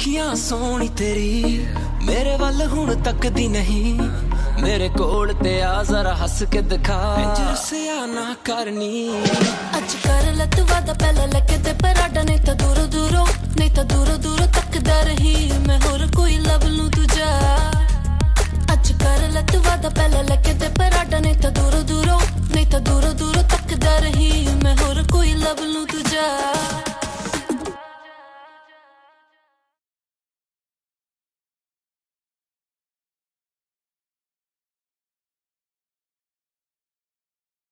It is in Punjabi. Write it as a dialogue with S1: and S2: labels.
S1: ਅੱਖੀਆਂ ਸੋਹਣੀ ਤੇਰੀ, ਮੇਰੇ ਵੱਲ ਹੁਣ ਤੱਕਦੀ ਨਹੀਂ। ਮੇਰੇ ਕੋਲ ਤੇ ਆ ਜ਼ਰਾ ਹੱਸ ਕੇ ਦਿਖਾ। ਇੰਜ ਨਾ ਕਰਨੀ।
S2: ਅੱਜ ਕਰ ਲੈ ਵਾਦਾ ਪਹਿਲਾਂ ਲੱਗੇ ਤੇ ਪਰਾਡਾ, ਨਹੀਂ ਤਾਂ ਦੂਰੋਂ ਦੂਰੋਂ, ਨਹੀਂ ਤਾਂ ਦੂਰੋਂ ਦੂਰੋਂ ਤੱਕਦਾ ਰਹੀ। ਮੈਂ ਹੋਰ ਕੋਈ ਲੱਭ